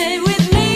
Stay with me.